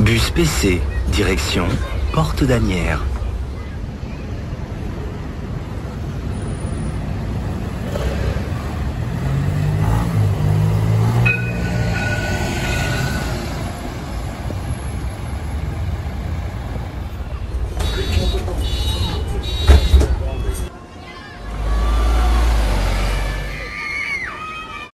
Bus PC, direction Porte d'Anière.